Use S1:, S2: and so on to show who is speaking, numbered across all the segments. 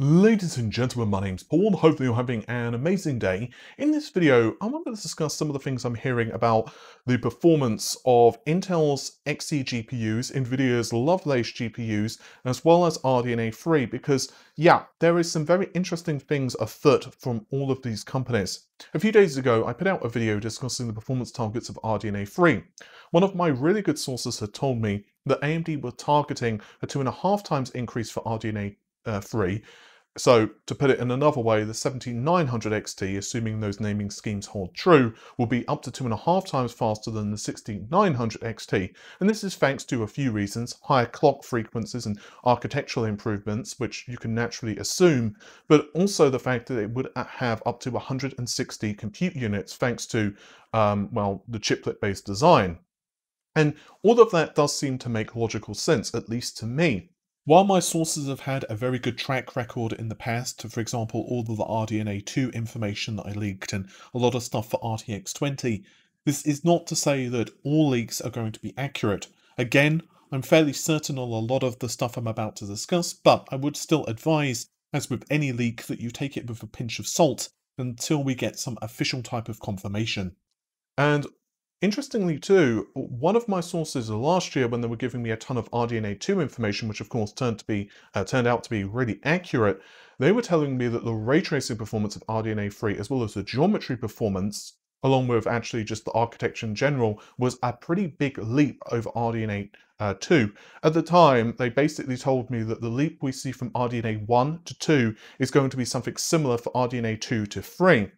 S1: Ladies and gentlemen, my name's Paul. Hopefully you're having an amazing day. In this video, I'm going to discuss some of the things I'm hearing about the performance of Intel's Xe GPUs, Nvidia's Lovelace GPUs, as well as RDNA 3, because yeah, there is some very interesting things afoot from all of these companies. A few days ago, I put out a video discussing the performance targets of RDNA 3. One of my really good sources had told me that AMD were targeting a two and a half times increase for RDNA uh, 3 so to put it in another way, the 7900 XT, assuming those naming schemes hold true, will be up to two and a half times faster than the 6900 XT. And this is thanks to a few reasons, higher clock frequencies and architectural improvements, which you can naturally assume, but also the fact that it would have up to 160 compute units thanks to, um, well, the chiplet-based design. And all of that does seem to make logical sense, at least to me. While my sources have had a very good track record in the past, for example, all of the RDNA2 information that I leaked and a lot of stuff for RTX 20, this is not to say that all leaks are going to be accurate. Again, I'm fairly certain on a lot of the stuff I'm about to discuss, but I would still advise, as with any leak, that you take it with a pinch of salt until we get some official type of confirmation. And Interestingly too, one of my sources last year when they were giving me a ton of RDNA2 information, which of course turned to be uh, turned out to be really accurate, they were telling me that the ray tracing performance of RDNA3 as well as the geometry performance, along with actually just the architecture in general, was a pretty big leap over RDNA2. Uh, At the time, they basically told me that the leap we see from RDNA 1 to 2 is going to be something similar for RDNA 2 to 3.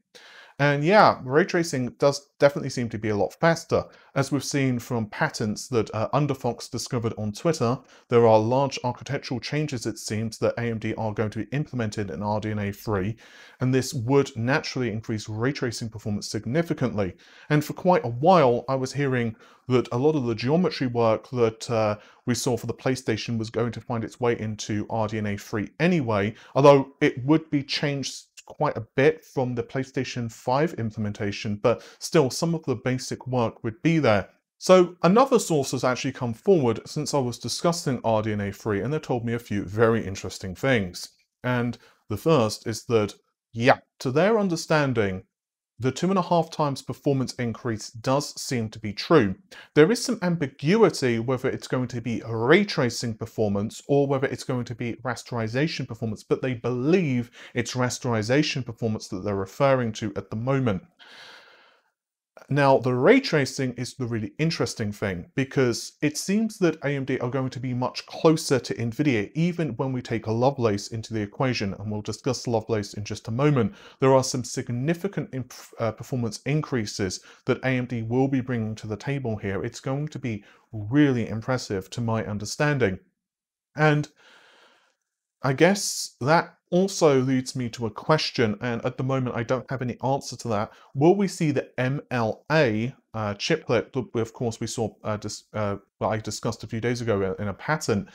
S1: And yeah, ray tracing does definitely seem to be a lot faster. As we've seen from patents that uh, Underfox discovered on Twitter, there are large architectural changes, it seems, that AMD are going to be implemented in RDNA 3, and this would naturally increase ray tracing performance significantly. And for quite a while, I was hearing that a lot of the geometry work that uh, we saw for the PlayStation was going to find its way into RDNA 3 anyway, although it would be changed quite a bit from the PlayStation 5 implementation, but still some of the basic work would be there. So another source has actually come forward since I was discussing RDNA 3 and they told me a few very interesting things. And the first is that, yeah, to their understanding, the two and a half times performance increase does seem to be true. There is some ambiguity whether it's going to be ray tracing performance or whether it's going to be rasterization performance, but they believe it's rasterization performance that they're referring to at the moment. Now, the ray tracing is the really interesting thing because it seems that AMD are going to be much closer to NVIDIA even when we take a Lovelace into the equation, and we'll discuss Lovelace in just a moment. There are some significant uh, performance increases that AMD will be bringing to the table here. It's going to be really impressive to my understanding. And I guess that also leads me to a question, and at the moment I don't have any answer to that. Will we see the MLA uh, chiplet that, of course, we saw, uh, dis uh, I discussed a few days ago in a patent?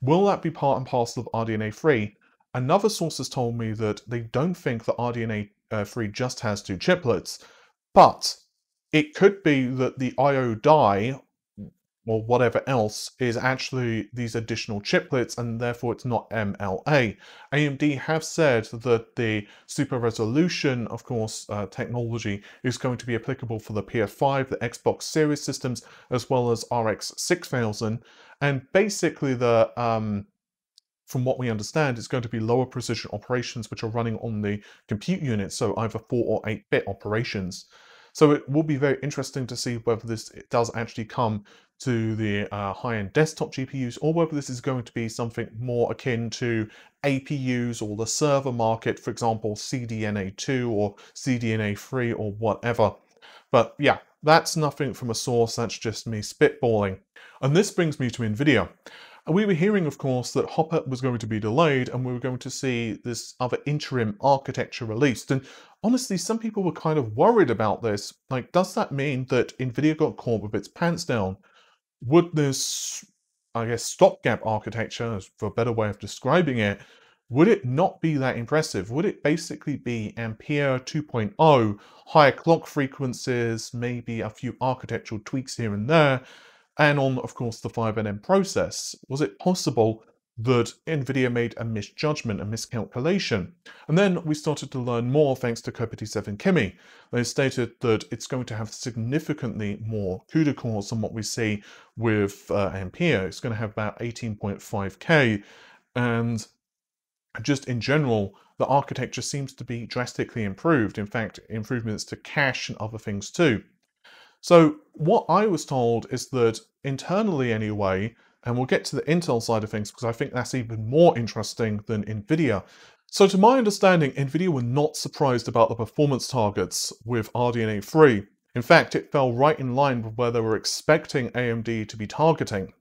S1: Will that be part and parcel of RDNA3? Another source has told me that they don't think that RDNA3 uh, just has two chiplets, but it could be that the IO die or whatever else is actually these additional chiplets and therefore it's not MLA. AMD have said that the super resolution, of course, uh, technology is going to be applicable for the PS5, the Xbox Series systems, as well as RX 6000. And basically the um, from what we understand, it's going to be lower precision operations which are running on the compute unit, so either 4 or 8-bit operations. So it will be very interesting to see whether this does actually come to the uh, high-end desktop GPUs or whether this is going to be something more akin to APUs or the server market, for example, CDNA2 or CDNA3 or whatever. But yeah, that's nothing from a source, that's just me spitballing. And this brings me to NVIDIA. We were hearing, of course, that Hopper was going to be delayed and we were going to see this other interim architecture released. And honestly, some people were kind of worried about this. Like, does that mean that NVIDIA got caught with its pants down? Would this, I guess, stopgap architecture, for a better way of describing it, would it not be that impressive? Would it basically be Ampere 2.0, higher clock frequencies, maybe a few architectural tweaks here and there, and on, of course, the 5nm process? Was it possible that NVIDIA made a misjudgment, a miscalculation. And then we started to learn more thanks to kopite7kimi. They stated that it's going to have significantly more CUDA cores than what we see with uh, Ampere. It's going to have about 18.5K. And just in general, the architecture seems to be drastically improved. In fact, improvements to cache and other things too. So what I was told is that internally anyway, and we'll get to the Intel side of things because I think that's even more interesting than NVIDIA. So to my understanding, NVIDIA were not surprised about the performance targets with RDNA 3. In fact, it fell right in line with where they were expecting AMD to be targeting.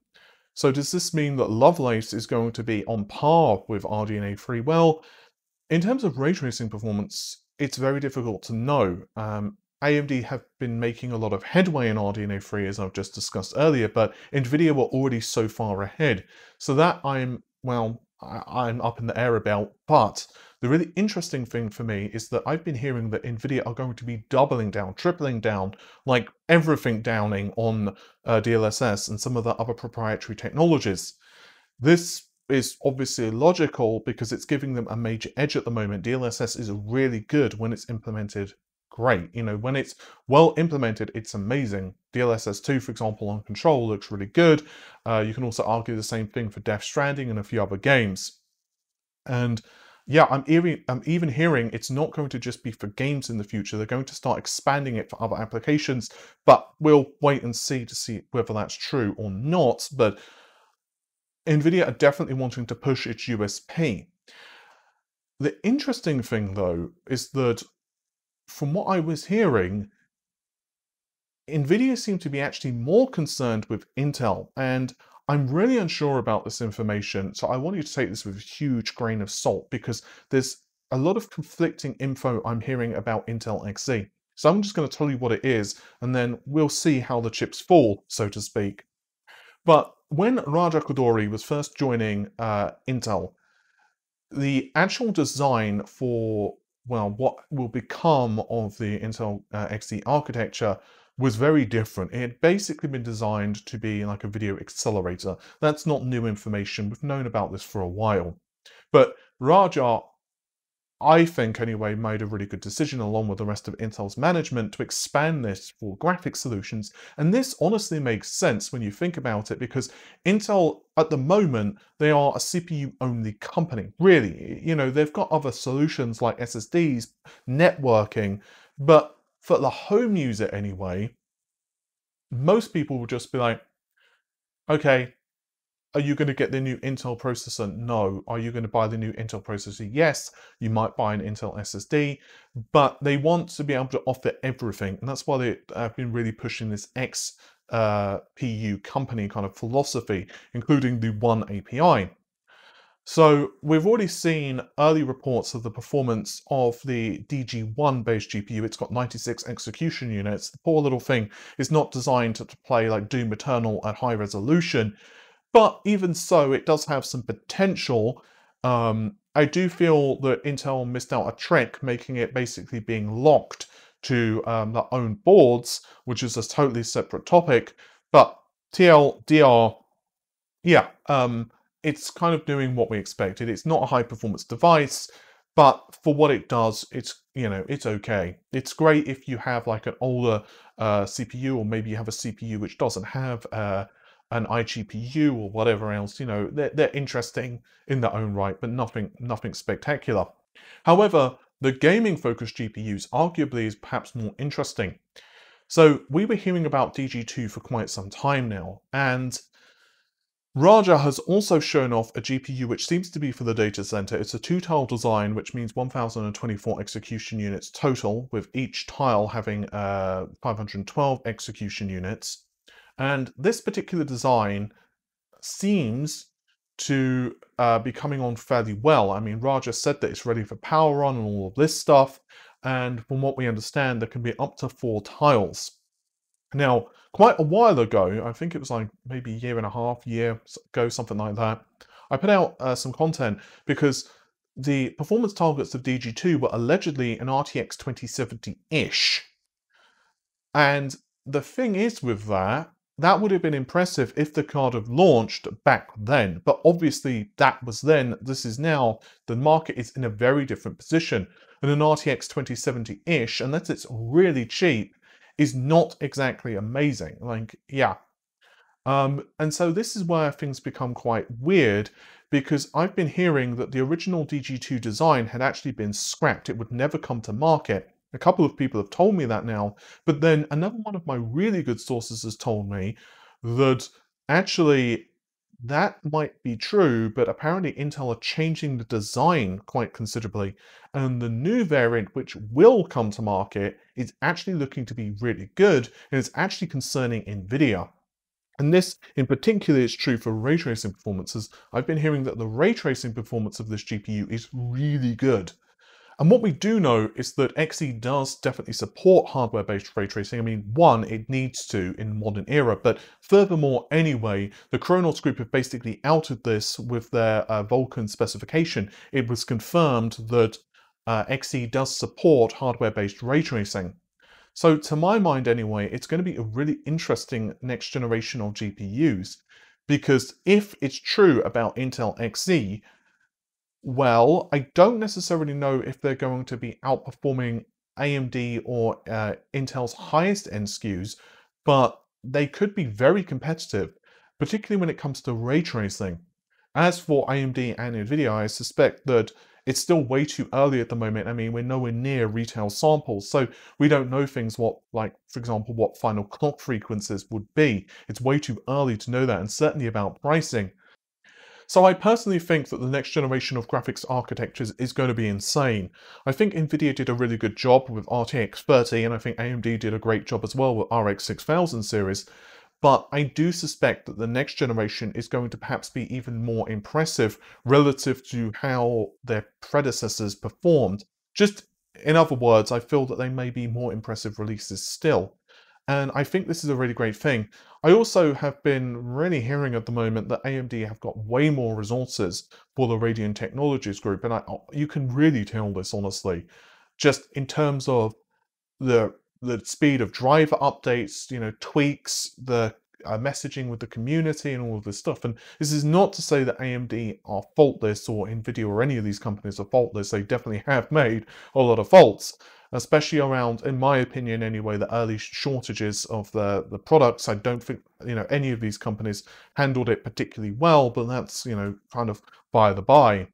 S1: So does this mean that Lovelace is going to be on par with RDNA 3? Well, in terms of ray tracing performance, it's very difficult to know. Um, AMD have been making a lot of headway in RDNA 3 as I've just discussed earlier, but NVIDIA were already so far ahead. So that I'm, well, I'm up in the air about. But the really interesting thing for me is that I've been hearing that NVIDIA are going to be doubling down, tripling down, like everything downing on uh, DLSS and some of the other proprietary technologies. This is obviously logical because it's giving them a major edge at the moment. DLSS is really good when it's implemented great. You know, when it's well implemented, it's amazing. DLSS 2, for example, on Control looks really good. Uh, you can also argue the same thing for Death Stranding and a few other games. And yeah, I'm I'm even hearing it's not going to just be for games in the future. They're going to start expanding it for other applications, but we'll wait and see to see whether that's true or not. But NVIDIA are definitely wanting to push its USP. The interesting thing, though, is that from what I was hearing, NVIDIA seemed to be actually more concerned with Intel, and I'm really unsure about this information, so I want you to take this with a huge grain of salt because there's a lot of conflicting info I'm hearing about Intel Xe. So I'm just going to tell you what it is, and then we'll see how the chips fall, so to speak. But when Raja Koduri was first joining uh, Intel, the actual design for well, what will become of the Intel uh, architecture was very different. It had basically been designed to be like a video accelerator. That's not new information. We've known about this for a while. But Raja I think anyway, made a really good decision along with the rest of Intel's management to expand this for graphic solutions. And this honestly makes sense when you think about it because Intel, at the moment, they are a CPU only company. Really, you know, they've got other solutions like SSDs, networking, but for the home user anyway, most people will just be like, okay, are you going to get the new Intel processor? No. Are you going to buy the new Intel processor? Yes. You might buy an Intel SSD, but they want to be able to offer everything. And that's why they have been really pushing this X uh, PU company kind of philosophy, including the oneAPI. So we've already seen early reports of the performance of the DG1 based GPU. It's got 96 execution units. The poor little thing is not designed to play like Doom Eternal at high resolution. But even so, it does have some potential. Um, I do feel that Intel missed out a trick, making it basically being locked to um, their own boards, which is a totally separate topic. But TLDR, yeah, um, it's kind of doing what we expected. It's not a high performance device, but for what it does, it's you know it's okay. It's great if you have like an older uh, CPU, or maybe you have a CPU which doesn't have uh, an iGPU or whatever else, you know, they're, they're interesting in their own right, but nothing, nothing spectacular. However, the gaming focused GPUs arguably is perhaps more interesting. So we were hearing about DG2 for quite some time now, and Raja has also shown off a GPU which seems to be for the data center. It's a two-tile design, which means 1024 execution units total, with each tile having uh, 512 execution units. And this particular design seems to uh, be coming on fairly well. I mean, Raja said that it's ready for power on and all of this stuff. And from what we understand, there can be up to four tiles. Now, quite a while ago, I think it was like maybe a year and a half, year ago, something like that, I put out uh, some content because the performance targets of DG2 were allegedly an RTX 2070-ish. And the thing is with that, that would have been impressive if the card had launched back then. But obviously that was then, this is now, the market is in a very different position. And an RTX 2070-ish, unless it's really cheap, is not exactly amazing. Like, yeah. Um, and so this is where things become quite weird because I've been hearing that the original DG2 design had actually been scrapped. It would never come to market. A couple of people have told me that now, but then another one of my really good sources has told me that actually that might be true, but apparently Intel are changing the design quite considerably. And the new variant, which will come to market, is actually looking to be really good, and it's actually concerning NVIDIA. And this in particular is true for ray tracing performances. I've been hearing that the ray tracing performance of this GPU is really good. And what we do know is that Xe does definitely support hardware-based ray tracing. I mean, one, it needs to in modern era, but furthermore, anyway, the Khronos group have basically outed this with their uh, Vulkan specification. It was confirmed that uh, Xe does support hardware-based ray tracing. So to my mind anyway, it's going to be a really interesting next generation of GPUs because if it's true about Intel Xe, well, I don't necessarily know if they're going to be outperforming AMD or uh, Intel's highest end SKUs, but they could be very competitive, particularly when it comes to ray tracing. As for AMD and NVIDIA, I suspect that it's still way too early at the moment. I mean, we're nowhere near retail samples, so we don't know things what, like, for example, what final clock frequencies would be. It's way too early to know that, and certainly about pricing. So I personally think that the next generation of graphics architectures is going to be insane. I think Nvidia did a really good job with RTX 30 and I think AMD did a great job as well with RX 6000 series. But I do suspect that the next generation is going to perhaps be even more impressive relative to how their predecessors performed. Just in other words, I feel that they may be more impressive releases still. And I think this is a really great thing. I also have been really hearing at the moment that AMD have got way more resources for the Radeon Technologies group. And I, you can really tell this, honestly, just in terms of the the speed of driver updates, you know, tweaks, the uh, messaging with the community and all of this stuff. And this is not to say that AMD are faultless or NVIDIA or any of these companies are faultless. They definitely have made a lot of faults, especially around, in my opinion anyway, the early shortages of the, the products. I don't think, you know, any of these companies handled it particularly well, but that's, you know, kind of by the by.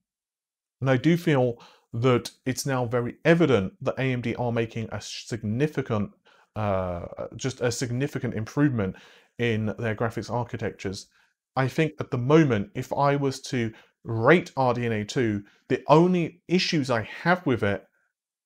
S1: And I do feel that it's now very evident that AMD are making a significant, uh, just a significant improvement in their graphics architectures. I think at the moment, if I was to rate RDNA 2, the only issues I have with it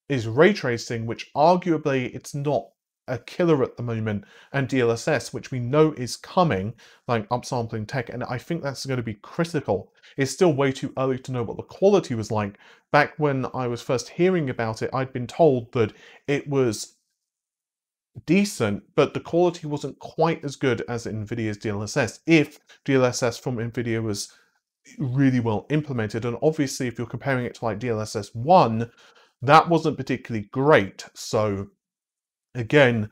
S1: is ray tracing, which arguably it's not a killer at the moment, and DLSS, which we know is coming, like upsampling tech, and I think that's going to be critical. It's still way too early to know what the quality was like. Back when I was first hearing about it, I'd been told that it was decent, but the quality wasn't quite as good as NVIDIA's DLSS, if DLSS from NVIDIA was really well implemented. And obviously, if you're comparing it to like DLSS 1, that wasn't particularly great. So again,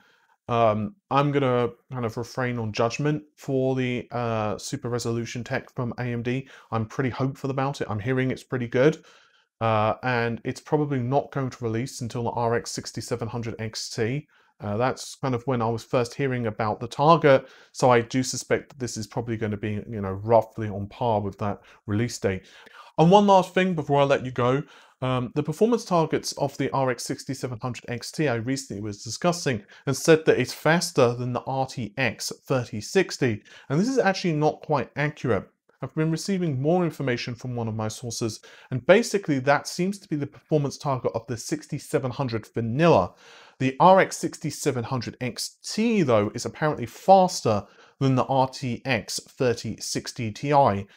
S1: um, I'm going to kind of refrain on judgment for the uh, super resolution tech from AMD. I'm pretty hopeful about it. I'm hearing it's pretty good. Uh, and it's probably not going to release until the RX 6700 XT. Uh, that's kind of when I was first hearing about the target. So I do suspect that this is probably going to be, you know, roughly on par with that release date. And one last thing before I let you go, um, the performance targets of the RX 6700 XT I recently was discussing and said that it's faster than the RTX 3060. And this is actually not quite accurate. I've been receiving more information from one of my sources, and basically that seems to be the performance target of the 6700 vanilla. The RX 6700 XT, though, is apparently faster than the RTX 3060 Ti.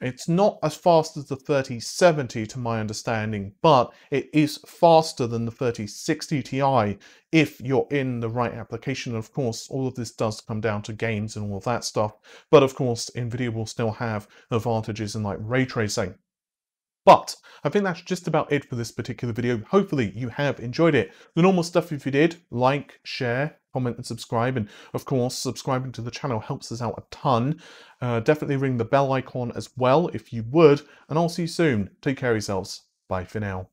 S1: It's not as fast as the 3070 to my understanding, but it is faster than the 3060 Ti if you're in the right application. Of course, all of this does come down to games and all of that stuff, but of course, NVIDIA will still have advantages in like ray tracing. But I think that's just about it for this particular video. Hopefully you have enjoyed it. The normal stuff if you did, like, share, comment and subscribe. And of course, subscribing to the channel helps us out a ton. Uh, definitely ring the bell icon as well if you would. And I'll see you soon. Take care of yourselves. Bye for now.